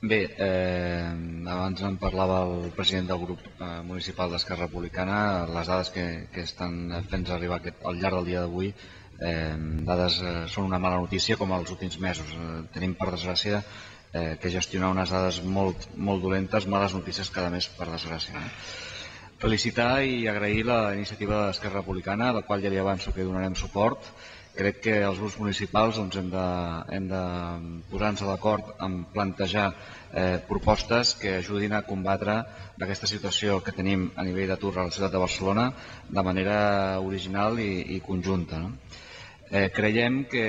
Bé, eh, abans en parlava el president del grup eh, municipal d'Esquerra Republicana, les dades que, que estan fent arribar aquest, al llarg del dia d'avui, eh, dades eh, són una mala notícia com els últims mesos. Eh, tenim, per desgràcia, eh, que gestionar unes dades molt, molt dolentes, males notícies cada mes, per desgràcia. Felicitar i agrair la iniciativa d'Esquerra Republicana, a la qual ja li avanço que donarem suport. Crec que els grups municipals doncs, hem de, hem de posar-nos d'acord en plantejar eh, propostes que ajudin a combatre aquesta situació que tenim a nivell d'atur a la ciutat de Barcelona de manera original i, i conjunta. No? Eh, creiem que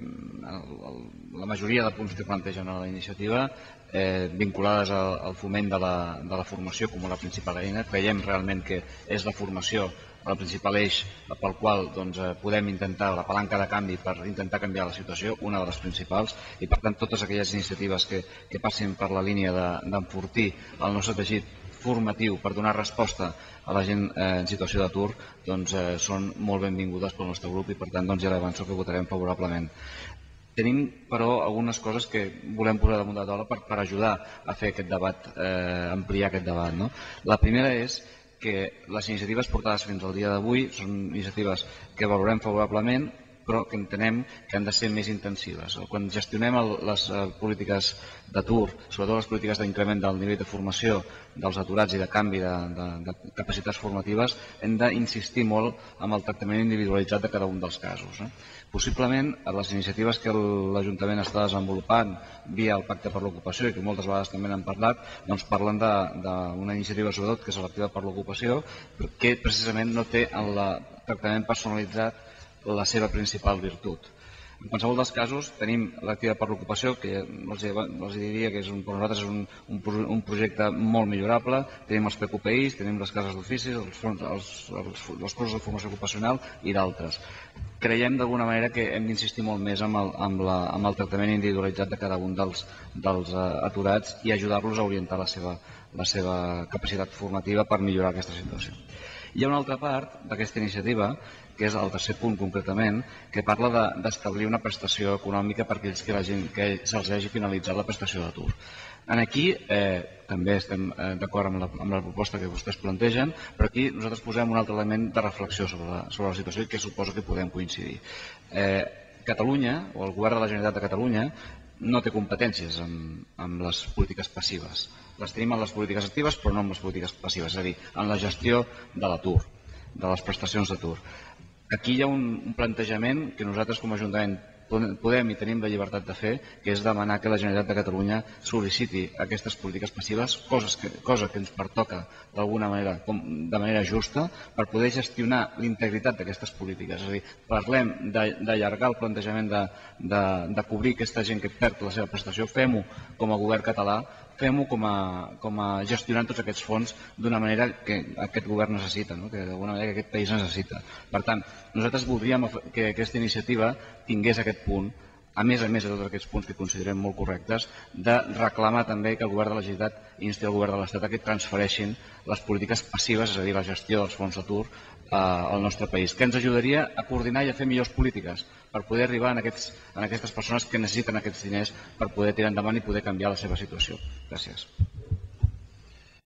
mm, la majoria de punts que plantegen a la iniciativa eh, vinculades al, al foment de la, de la formació com la principal eina. Creiem realment que és la formació el principal eix pel qual doncs, eh, podem intentar la palanca de canvi per intentar canviar la situació, una de les principals, i per tant totes aquelles iniciatives que, que passin per la línia d'enfortir de, el nostre teixit formatiu per donar resposta a la gent eh, en situació d'atur doncs, eh, són molt benvingudes pel nostre grup i per tant doncs, ja l'avanço que votarem favorablement. Tenim, però, algunes coses que volem posar damunt de la taula per, per ajudar a fer aquest debat, eh, ampliar aquest debat. No? La primera és que les iniciatives portades fins al dia d'avui són iniciatives que valorem favorablement però que entenem que han de ser més intensives. Quan gestionem les uh, polítiques d'atur, sobretot les polítiques d'increment del nivell de formació dels aturats i de canvi de, de, de capacitats formatives, hem d'insistir molt en el tractament individualitzat de cada un dels casos. Eh? Possiblement, les iniciatives que l'Ajuntament està desenvolupant via el Pacte per l'Ocupació, i que moltes vegades també n'han parlat, doncs parlen d'una iniciativa sobretot que és l'activa per l'ocupació, que precisament no té el tractament personalitzat la seva principal virtut. En qualsevol dels casos, tenim l'activitat per l'ocupació, que els, els diria que és un, per nosaltres és un, un, projecte molt millorable. Tenim els PQPIs, tenim les cases d'oficis, els, els, els, els cursos de formació ocupacional i d'altres. Creiem d'alguna manera que hem d'insistir molt més amb el, amb, la, amb el tractament individualitzat de cada un dels, dels uh, aturats i ajudar-los a orientar la seva, la seva capacitat formativa per millorar aquesta situació. Hi ha una altra part d'aquesta iniciativa que és el tercer punt concretament, que parla d'establir de, una prestació econòmica per aquells que, que se'ls hagi finalitzat la prestació d'atur. En aquí eh, també estem eh, d'acord amb, la, amb la proposta que vostès plantegen, però aquí nosaltres posem un altre element de reflexió sobre la, sobre la situació i que suposo que podem coincidir. Eh, Catalunya, o el govern de la Generalitat de Catalunya, no té competències amb, amb les polítiques passives. Les tenim en les polítiques actives, però no en les polítiques passives, és a dir, en la gestió de l'atur, de les prestacions d'atur. Aquí hi ha un, un plantejament que nosaltres com a Ajuntament podem i tenim la llibertat de fer, que és demanar que la Generalitat de Catalunya sol·liciti aquestes polítiques passives, coses que, cosa que ens pertoca d'alguna manera, com, de manera justa, per poder gestionar l'integritat d'aquestes polítiques. És a dir, parlem d'allargar el plantejament de, de, de cobrir aquesta gent que perd la seva prestació, fem-ho com a govern català, fem-ho com, a, com a gestionant tots aquests fons d'una manera que aquest govern necessita, no? que d'alguna manera que aquest país necessita. Per tant, nosaltres voldríem que aquesta iniciativa tingués aquest punt, a més a més de tots aquests punts que considerem molt correctes, de reclamar també que el govern de la Generalitat insti el govern de l'Estat a que transfereixin les polítiques passives, és a dir, la gestió dels fons d'atur, eh, al nostre país, que ens ajudaria a coordinar i a fer millors polítiques per poder arribar en, aquests, en aquestes persones que necessiten aquests diners per poder tirar endavant i poder canviar la seva situació. Gràcies.